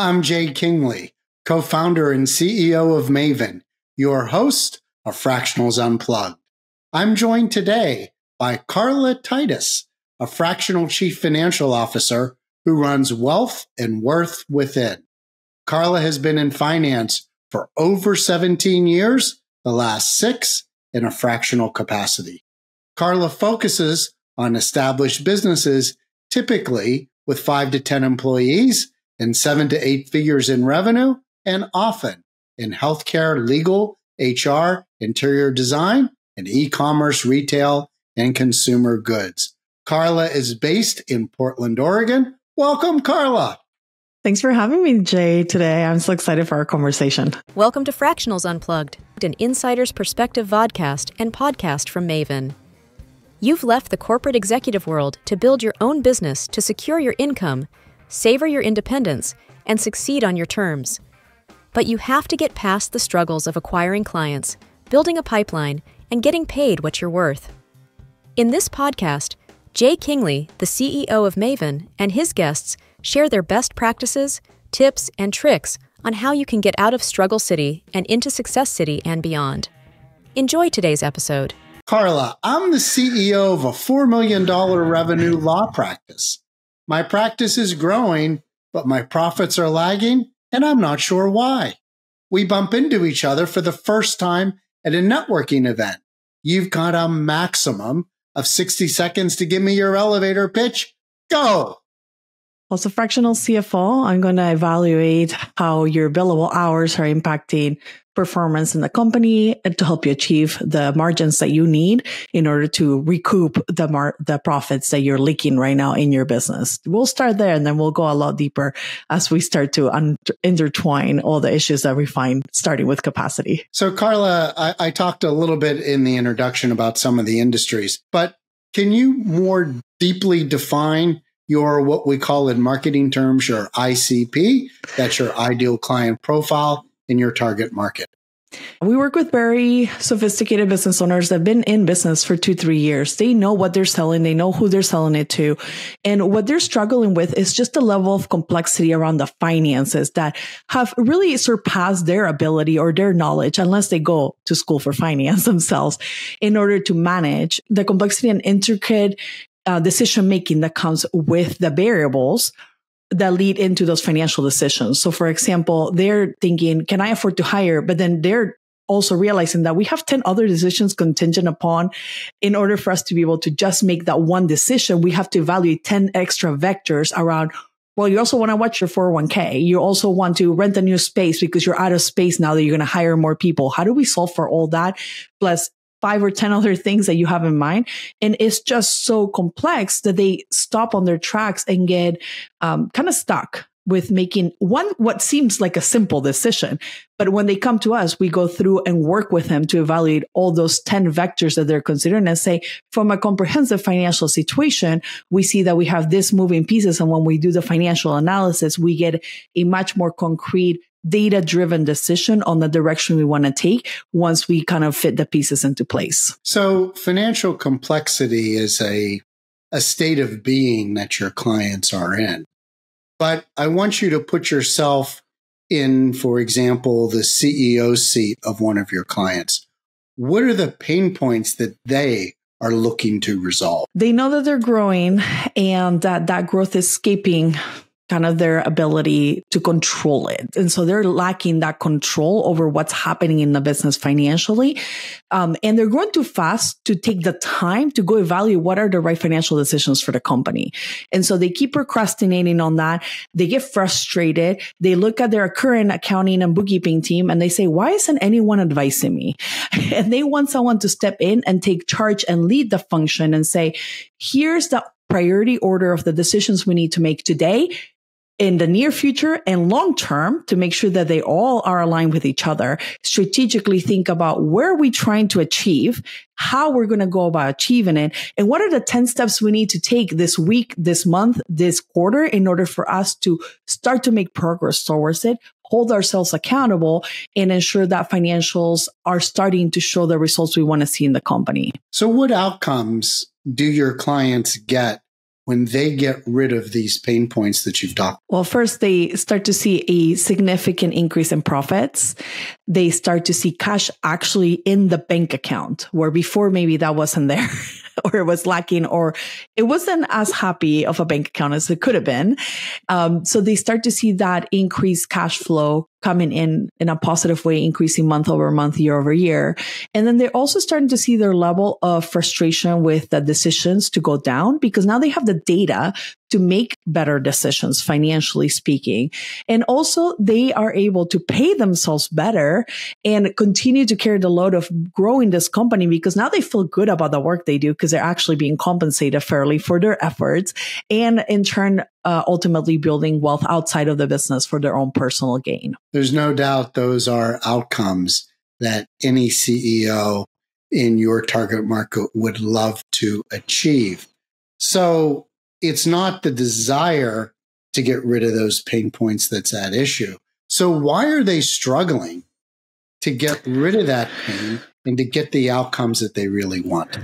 I'm Jay Kingley, co founder and CEO of Maven, your host of Fractionals Unplugged. I'm joined today by Carla Titus, a fractional chief financial officer who runs Wealth and Worth Within. Carla has been in finance for over 17 years, the last six in a fractional capacity. Carla focuses on established businesses, typically with five to 10 employees and seven to eight figures in revenue, and often in healthcare, legal, HR, interior design, and e-commerce, retail, and consumer goods. Carla is based in Portland, Oregon. Welcome, Carla. Thanks for having me, Jay, today. I'm so excited for our conversation. Welcome to Fractionals Unplugged, an insider's perspective vodcast and podcast from Maven. You've left the corporate executive world to build your own business to secure your income, savor your independence, and succeed on your terms. But you have to get past the struggles of acquiring clients, building a pipeline, and getting paid what you're worth. In this podcast, Jay Kingley, the CEO of Maven, and his guests share their best practices, tips, and tricks on how you can get out of Struggle City and into Success City and beyond. Enjoy today's episode. Carla, I'm the CEO of a $4 million revenue law practice. My practice is growing, but my profits are lagging, and I'm not sure why. We bump into each other for the first time at a networking event. You've got a maximum of 60 seconds to give me your elevator pitch. Go. Also, fractional CFO, I'm going to evaluate how your billable hours are impacting performance in the company and to help you achieve the margins that you need in order to recoup the mar- the profits that you're leaking right now in your business. We'll start there and then we'll go a lot deeper as we start to un- intertwine all the issues that we find starting with capacity. So Carla, I-, I talked a little bit in the introduction about some of the industries, but can you more deeply define your what we call in marketing terms your ICP. That's your ideal client profile in your target market. We work with very sophisticated business owners that have been in business for two, three years. They know what they're selling. They know who they're selling it to. And what they're struggling with is just the level of complexity around the finances that have really surpassed their ability or their knowledge, unless they go to school for finance themselves in order to manage the complexity and intricate uh, decision making that comes with the variables that lead into those financial decisions. So, for example, they're thinking, can I afford to hire? But then they're also realizing that we have 10 other decisions contingent upon in order for us to be able to just make that one decision. We have to evaluate 10 extra vectors around well, you also want to watch your 401k. You also want to rent a new space because you're out of space now that you're going to hire more people. How do we solve for all that? Plus five or 10 other things that you have in mind. And it's just so complex that they stop on their tracks and get um, kind of stuck with making one what seems like a simple decision but when they come to us we go through and work with them to evaluate all those 10 vectors that they're considering and say from a comprehensive financial situation we see that we have this moving pieces and when we do the financial analysis we get a much more concrete data driven decision on the direction we want to take once we kind of fit the pieces into place. So financial complexity is a, a state of being that your clients are in. But I want you to put yourself in, for example, the CEO seat of one of your clients. What are the pain points that they are looking to resolve? They know that they're growing and that that growth is escaping kind of their ability to control it. And so they're lacking that control over what's happening in the business financially. Um, and they're growing too fast to take the time to go evaluate what are the right financial decisions for the company. And so they keep procrastinating on that. They get frustrated. They look at their current accounting and bookkeeping team and they say, why isn't anyone advising me? and they want someone to step in and take charge and lead the function and say, here's the priority order of the decisions we need to make today in the near future and long term to make sure that they all are aligned with each other. Strategically think about where are we trying to achieve, how we're going to go about achieving it, and what are the 10 steps we need to take this week, this month, this quarter in order for us to start to make progress towards it, hold ourselves accountable and ensure that financials are starting to show the results we want to see in the company. So what outcomes do your clients get when they get rid of these pain points that you've talked? Well, first, they start to see a significant increase in profits. They start to see cash actually in the bank account, where before maybe that wasn't there. or it was lacking or it wasn't as happy of a bank account as it could have been. Um, so they start to see that increased cash flow coming in in a positive way, increasing month over month, year over year. And then they're also starting to see their level of frustration with the decisions to go down because now they have the data to make better decisions financially speaking. And also they are able to pay themselves better and continue to carry the load of growing this company because now they feel good about the work they do because they're actually being compensated fairly for their efforts and in turn uh, ultimately building wealth outside of the business for their own personal gain. There's no doubt those are outcomes that any CEO in your target market would love to achieve. So it's not the desire to get rid of those pain points that's at issue. So why are they struggling to get rid of that pain and to get the outcomes that they really want?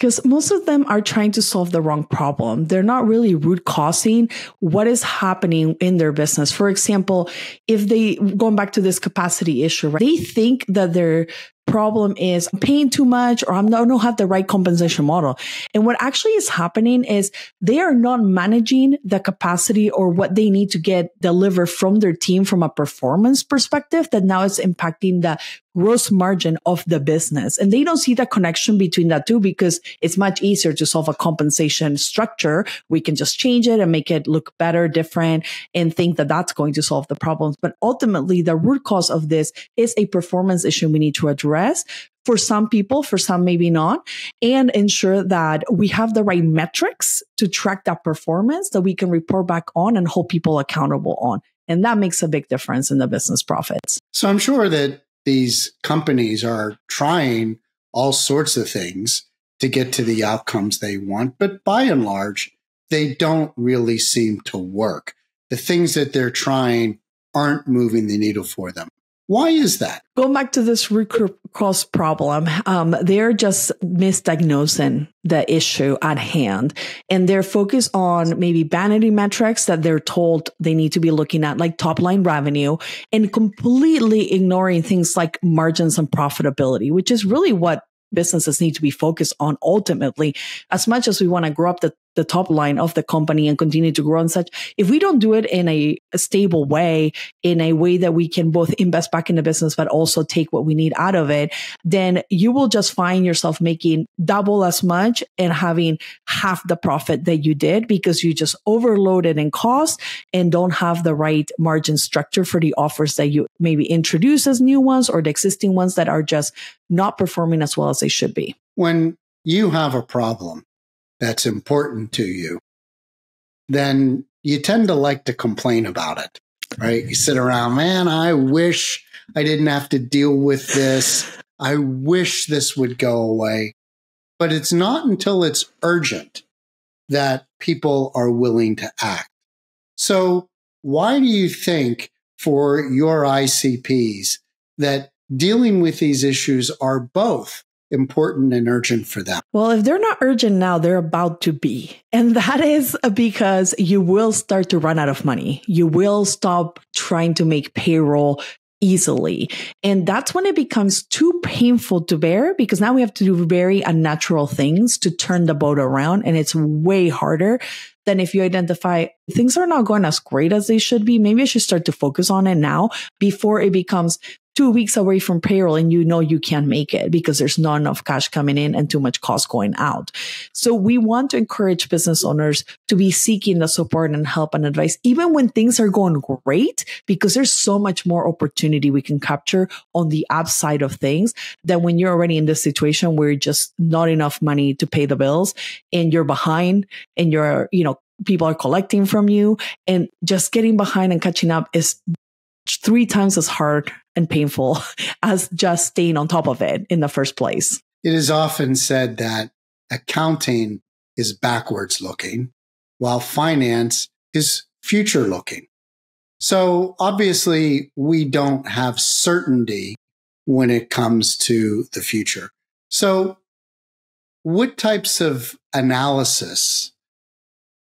Because most of them are trying to solve the wrong problem. They're not really root causing what is happening in their business. For example, if they, going back to this capacity issue, right, they think that they're problem is I'm paying too much or I'm, I don't have the right compensation model. And what actually is happening is they are not managing the capacity or what they need to get delivered from their team from a performance perspective that now is impacting the gross margin of the business. And they don't see the connection between that two because it's much easier to solve a compensation structure. We can just change it and make it look better, different and think that that's going to solve the problems. But ultimately the root cause of this is a performance issue we need to address for some people, for some maybe not, and ensure that we have the right metrics to track that performance that we can report back on and hold people accountable on. And that makes a big difference in the business profits. So I'm sure that these companies are trying all sorts of things to get to the outcomes they want, but by and large, they don't really seem to work. The things that they're trying aren't moving the needle for them. Why is that? Going back to this root problem, um, they're just misdiagnosing the issue at hand and they're focused on maybe vanity metrics that they're told they need to be looking at, like top line revenue and completely ignoring things like margins and profitability, which is really what businesses need to be focused on ultimately as much as we want to grow up the the top line of the company and continue to grow and such. If we don't do it in a, a, stable way, in a way that we can both invest back in the business, but also take what we need out of it, then you will just find yourself making double as much and having half the profit that you did because you just overloaded in cost and don't have the right margin structure for the offers that you maybe introduce as new ones or the existing ones that are just not performing as well as they should be. When you have a problem, that's important to you, then you tend to like to complain about it, right? You sit around, man, I wish I didn't have to deal with this. I wish this would go away. But it's not until it's urgent that people are willing to act. So why do you think for your ICPs that dealing with these issues are both important and urgent for them? Well, if they're not urgent now, they're about to be. And that is because you will start to run out of money. You will stop trying to make payroll easily. And that's when it becomes too painful to bear because now we have to do very unnatural things to turn the boat around. And it's way harder than if you identify things are not going as great as they should be. Maybe I should start to focus on it now before it becomes two weeks away from payroll and you know you can't make it because there's not enough cash coming in and too much cost going out. So we want to encourage business owners to be seeking the support and help and advice, even when things are going great, because there's so much more opportunity we can capture on the upside of things than when you're already in this situation where just not enough money to pay the bills and you're behind and you're, you know, people are collecting from you and just getting behind and catching up is three times as hard and painful as just staying on top of it in the first place. It is often said that accounting is backwards looking, while finance is future looking. So obviously, we don't have certainty when it comes to the future. So, what types of analysis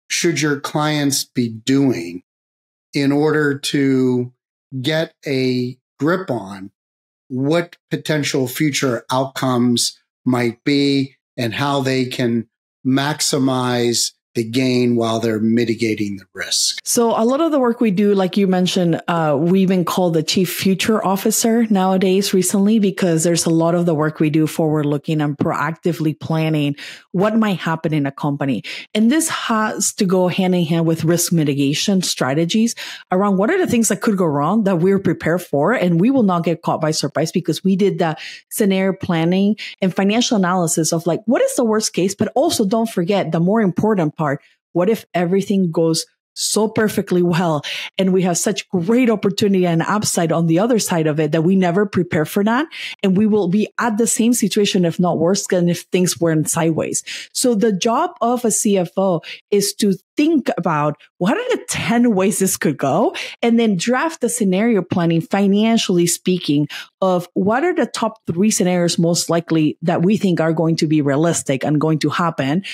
should your clients be doing in order to get a grip on what potential future outcomes might be and how they can maximize the gain while they're mitigating the risk. So a lot of the work we do, like you mentioned, uh, we've been called the chief future officer nowadays recently because there's a lot of the work we do forward looking and proactively planning what might happen in a company. And this has to go hand in hand with risk mitigation strategies around what are the things that could go wrong that we're prepared for. And we will not get caught by surprise because we did the scenario planning and financial analysis of like, what is the worst case? But also don't forget the more important part What if everything goes so perfectly well and we have such great opportunity and upside on the other side of it that we never prepare for that? And we will be at the same situation if not worse than if things weren't sideways. So the job of a cfo is to think about what are the 10 ways this could go and then draft the scenario planning financially speaking of what are the top three scenarios most likely that we think are going to be realistic and going to happen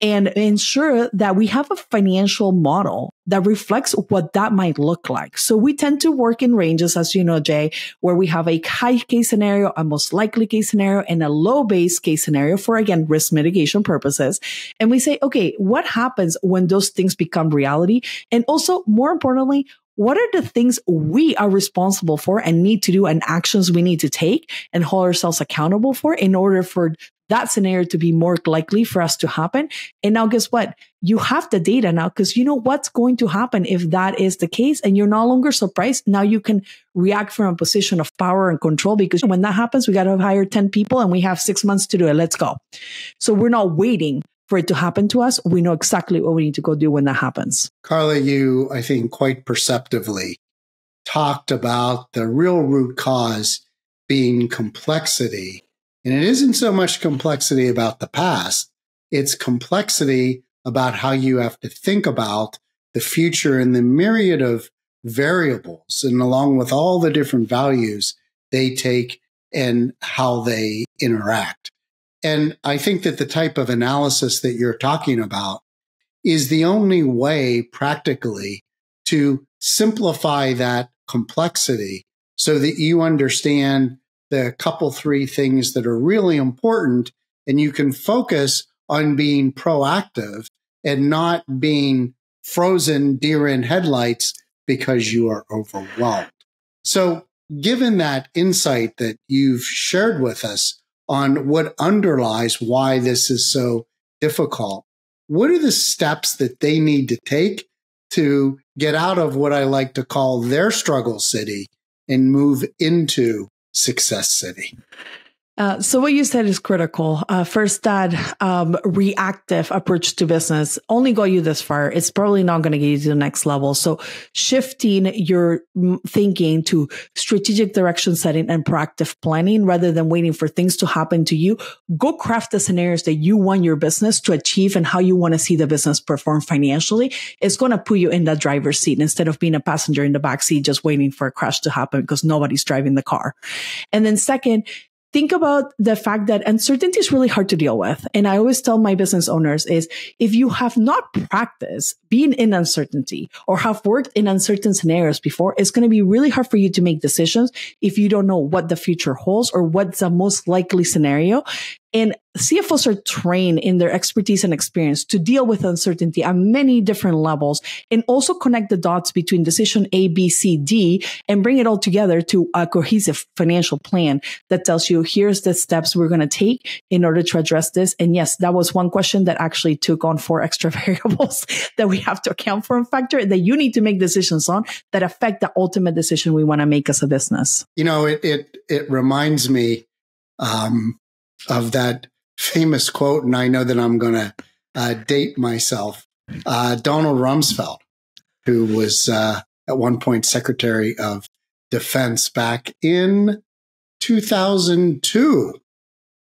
and ensure that we have a financial model that reflects what that might look like. So we tend to work in ranges, as you know, Jay, where we have a high case scenario, a most likely case scenario, and a low base case scenario for, again, risk mitigation purposes. And we say, okay, what happens when those things become reality? And also, more importantly, what are the things we are responsible for and need to do and actions we need to take and hold ourselves accountable for in order for that scenario to be more likely for us to happen. And now guess what? You have the data now because you know what's going to happen if that is the case and you're no longer surprised. Now you can react from a position of power and control because when that happens, we got to hire 10 people and we have six months to do it. Let's go. So we're not waiting for it to happen to us. We know exactly what we need to go do when that happens. Carla, you, I think, quite perceptively talked about the real root cause being complexity and it isn't so much complexity about the past, it's complexity about how you have to think about the future and the myriad of variables and along with all the different values they take and how they interact. And I think that the type of analysis that you're talking about is the only way practically to simplify that complexity so that you understand the couple three things that are really important and you can focus on being proactive and not being frozen deer in headlights because you are overwhelmed. So given that insight that you've shared with us on what underlies why this is so difficult, what are the steps that they need to take to get out of what I like to call their struggle city and move into Success City? Uh, so what you said is critical. Uh, first, that um, reactive approach to business only got you this far. It's probably not going to get you to the next level. So shifting your thinking to strategic direction setting and proactive planning rather than waiting for things to happen to you. Go craft the scenarios that you want your business to achieve and how you want to see the business perform financially. It's going to put you in that driver's seat instead of being a passenger in the back seat just waiting for a crash to happen because nobody's driving the car. And then second, think about the fact that uncertainty is really hard to deal with. And I always tell my business owners is if you have not practiced being in uncertainty or have worked in uncertain scenarios before, it's going to be really hard for you to make decisions if you don't know what the future holds or what's the most likely scenario. And CFOs are trained in their expertise and experience to deal with uncertainty on many different levels and also connect the dots between decision A, B, C, D and bring it all together to a cohesive financial plan that tells you here's the steps we're going to take in order to address this. And yes, that was one question that actually took on four extra variables that we have to account for and factor that you need to make decisions on that affect the ultimate decision we want to make as a business. You know, it, it, it reminds me, um, of that famous quote, and I know that I'm going to uh, date myself. Uh, Donald Rumsfeld, who was uh, at one point Secretary of Defense back in 2002,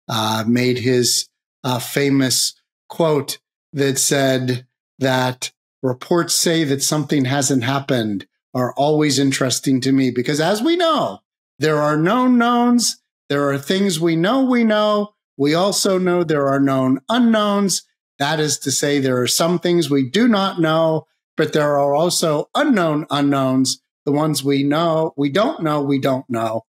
uh, made his uh, famous quote that said that reports say that something hasn't happened are always interesting to me because as we know, there are known knowns there are things we know we know. We also know there are known unknowns. That is to say, there are some things we do not know, but there are also unknown unknowns. The ones we know, we don't know, we don't know.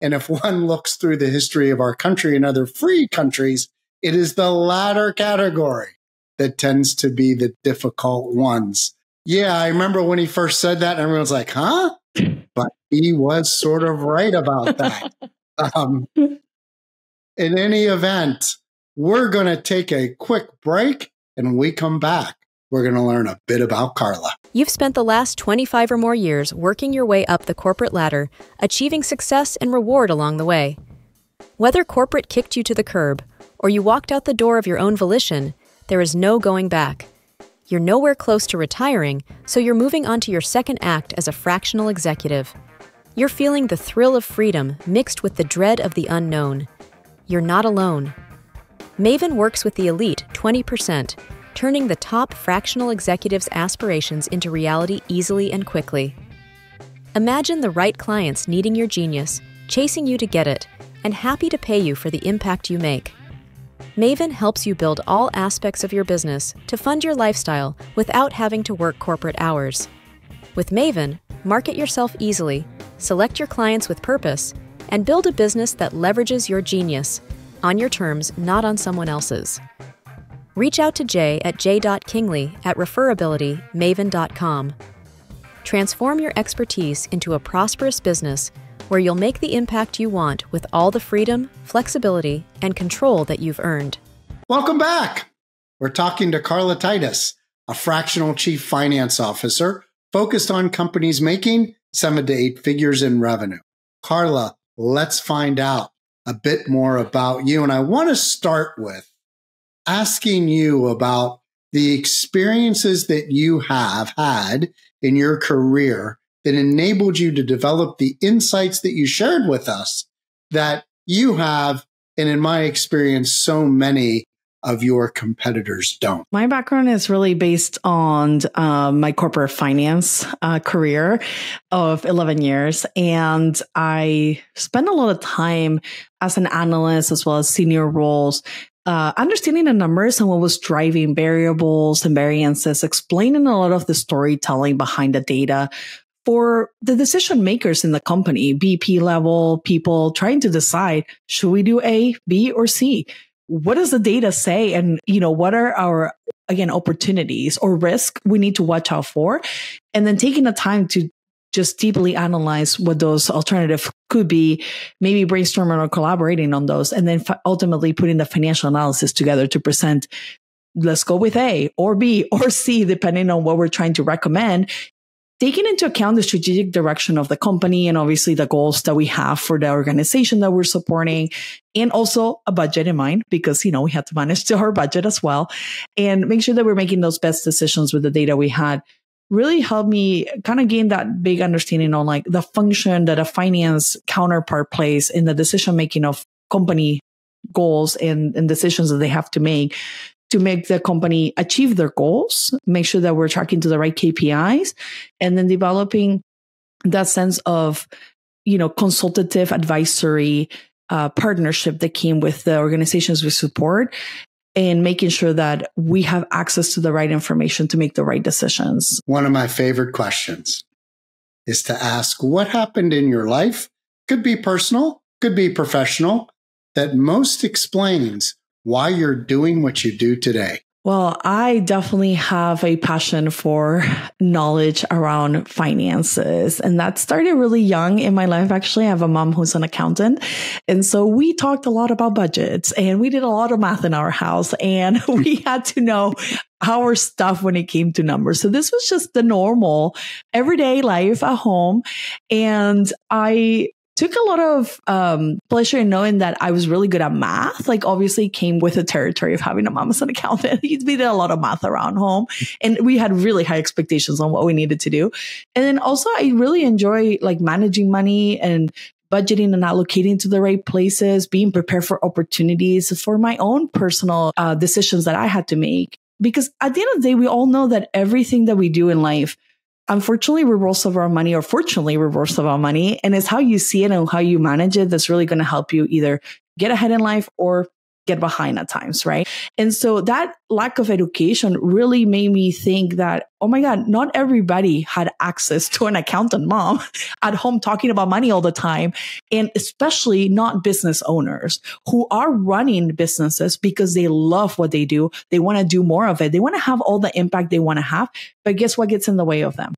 And if one looks through the history of our country and other free countries, it is the latter category that tends to be the difficult ones. Yeah, I remember when he first said that, and everyone's like, huh? But he was sort of right about that. um, in any event, we're going to take a quick break, and when we come back, we're going to learn a bit about Carla. You've spent the last 25 or more years working your way up the corporate ladder, achieving success and reward along the way. Whether corporate kicked you to the curb or you walked out the door of your own volition, there is no going back. You're nowhere close to retiring, so you're moving on to your second act as a fractional executive. You're feeling the thrill of freedom mixed with the dread of the unknown. You're not alone. Maven works with the elite 20%, turning the top fractional executives' aspirations into reality easily and quickly. Imagine the right clients needing your genius, chasing you to get it, and happy to pay you for the impact you make. Maven helps you build all aspects of your business to fund your lifestyle without having to work corporate hours. With Maven, market yourself easily, select your clients with purpose, and build a business that leverages your genius on your terms, not on someone else's. Reach out to Jay at jay.kingley at referabilitymaven.com. Transform your expertise into a prosperous business where you'll make the impact you want with all the freedom, flexibility, and control that you've earned. Welcome back. We're talking to Carla Titus, a fractional chief finance officer focused on companies making seven to eight figures in revenue. Carla, let's find out a bit more about you. And I want to start with asking you about the experiences that you have had in your career that enabled you to develop the insights that you shared with us that you have. And in my experience, so many of your competitors don't. My background is really based on um, my corporate finance uh, career of 11 years. And I spent a lot of time as an analyst as well as senior roles uh, understanding the numbers and what was driving variables and variances, explaining a lot of the storytelling behind the data for the decision makers in the company, VP level people trying to decide, should we do A, B, or C? What does the data say? And, you know, what are our, again, opportunities or risk we need to watch out for? And then taking the time to just deeply analyze what those alternatives could be, maybe brainstorming or collaborating on those, and then ultimately putting the financial analysis together to present let's go with A or B or C, depending on what we're trying to recommend. Taking into account the strategic direction of the company and obviously the goals that we have for the organization that we're supporting and also a budget in mind because, you know, we have to manage to our budget as well and make sure that we're making those best decisions with the data we had really helped me kind of gain that big understanding on like the function that a finance counterpart plays in the decision making of company goals and, and decisions that they have to make to make the company achieve their goals, make sure that we're tracking to the right KPIs, and then developing that sense of, you know, consultative advisory uh, partnership that came with the organizations we support and making sure that we have access to the right information to make the right decisions. One of my favorite questions is to ask what happened in your life, could be personal, could be professional, that most explains why you're doing what you do today. Well, I definitely have a passion for knowledge around finances. And that started really young in my life. Actually, I have a mom who's an accountant. And so we talked a lot about budgets and we did a lot of math in our house and we had to know our stuff when it came to numbers. So this was just the normal everyday life at home. And I took a lot of um, pleasure in knowing that I was really good at math. Like, obviously, came with the territory of having a mom as an accountant. we did a lot of math around home, and we had really high expectations on what we needed to do. And then also, I really enjoy like managing money and budgeting and allocating to the right places, being prepared for opportunities for my own personal uh, decisions that I had to make. Because at the end of the day, we all know that everything that we do in life unfortunately reverse of our money or fortunately reverse of our money and it's how you see it and how you manage it that's really going to help you either get ahead in life or get behind at times, right? And so that lack of education really made me think that, oh my God, not everybody had access to an accountant mom at home talking about money all the time. And especially not business owners who are running businesses because they love what they do. They want to do more of it. They want to have all the impact they want to have. But guess what gets in the way of them?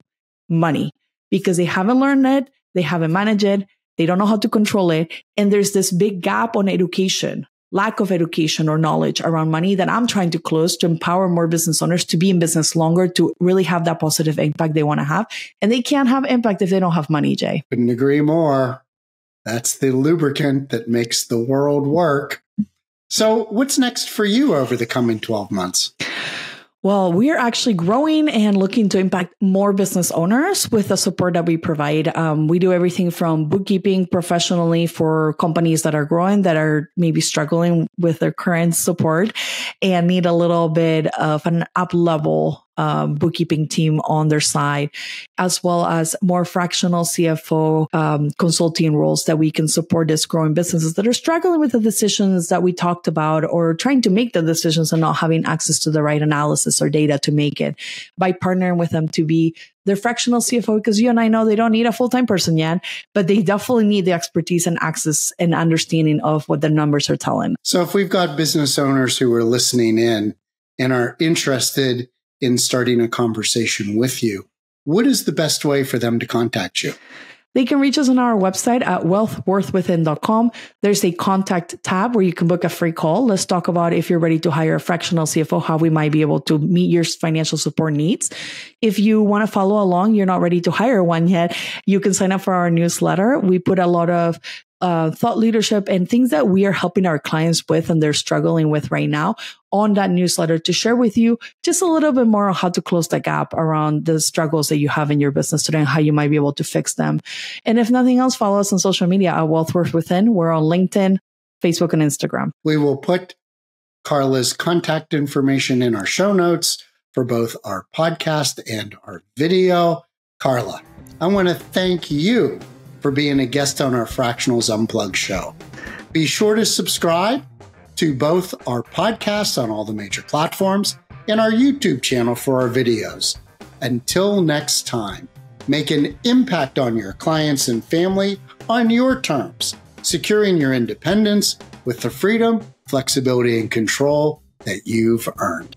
Money because they haven't learned it. They haven't managed it. They don't know how to control it. And there's this big gap on education lack of education or knowledge around money that I'm trying to close to empower more business owners to be in business longer, to really have that positive impact they want to have. And they can't have impact if they don't have money, Jay. Couldn't agree more. That's the lubricant that makes the world work. So, what's next for you over the coming 12 months? Well, we are actually growing and looking to impact more business owners with the support that we provide. Um, we do everything from bookkeeping professionally for companies that are growing, that are maybe struggling with their current support and need a little bit of an up level um, bookkeeping team on their side, as well as more fractional CFO um, consulting roles that we can support these growing businesses that are struggling with the decisions that we talked about or trying to make the decisions and not having access to the right analysis or data to make it. By partnering with them to be their fractional CFO because you and I know they don't need a full time person yet, but they definitely need the expertise and access and understanding of what the numbers are telling. So if we've got business owners who are listening in and are interested in starting a conversation with you, what is the best way for them to contact you? They can reach us on our website at wealthworthwithin.com. There's a contact tab where you can book a free call. Let's talk about if you're ready to hire a fractional CFO, how we might be able to meet your financial support needs. If you want to follow along, you're not ready to hire one yet, you can sign up for our newsletter. We put a lot of uh, thought leadership and things that we are helping our clients with and they're struggling with right now on that newsletter to share with you just a little bit more on how to close the gap around the struggles that you have in your business today and how you might be able to fix them. And if nothing else, follow us on social media at Wealth Worth Within. We're on LinkedIn, Facebook, and Instagram. We will put Carla's contact information in our show notes for both our podcast and our video. Carla, I want to thank you for being a guest on our Fractionals Unplugged show. Be sure to subscribe to both our podcasts on all the major platforms and our YouTube channel for our videos. Until next time, make an impact on your clients and family on your terms, securing your independence with the freedom, flexibility, and control that you've earned.